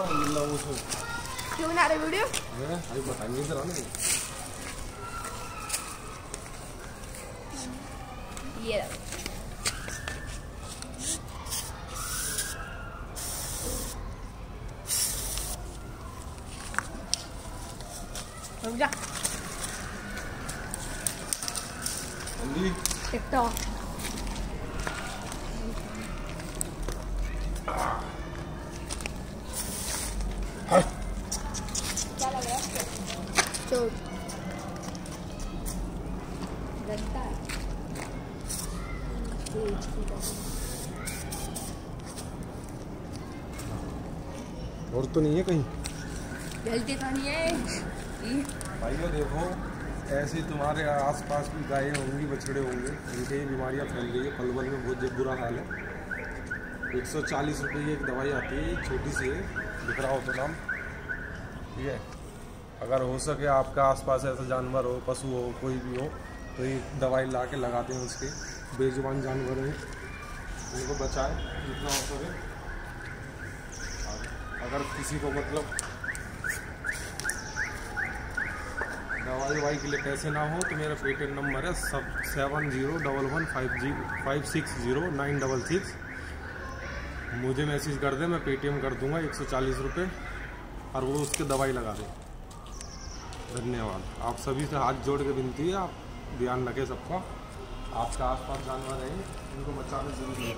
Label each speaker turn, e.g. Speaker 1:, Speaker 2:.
Speaker 1: होगा मिलना वो सो
Speaker 2: क्यों बना रहे वीडियो
Speaker 1: है अभी बताएँगे इधर आने
Speaker 2: ये रहा। रुक जा
Speaker 1: जल्दी
Speaker 2: टिकटॉक क्या लग रहा है चोट गंदा है
Speaker 1: और तो नहीं है कहीं?
Speaker 2: गलती तो नहीं है।
Speaker 1: भाइयों देखो ऐसे तुम्हारे आसपास भी गायें होंगी बछड़े होंगे इनके ये बीमारियाँ फैल गई है। पलवल में बहुत बुरा हाल है। एक सौ चालीस रुपये की एक दवाई आती है छोटी सी दिख रहा हो तो नाम। ठीक है? अगर हो सके आपका आसपास ऐसा जानवर हो, पशु हो, कोई भी हो तो ये दवाई ला के लगाते हैं उसके। बेजुबान जानवर हैं। उनको बचाए, जितना हो सके। अगर किसी को मतलब दवाई ववाई के लिए पैसे ना हो तो मेरा पेटीएम नंबर है सब seven zero double one five जी, five six zero nine double six. मुझे मैसेज कर दे, मैं पेटीएम कर दूँगा, एक सौ चालीस रुपये और वो उसके दवाई लगा दे। धन्यवाद। आप सभी से हाथ जोड़ के विनती है, आप ध्यान रखें सबका। आपका आसपास जानवर है, इनको बचाना ज़रूरी है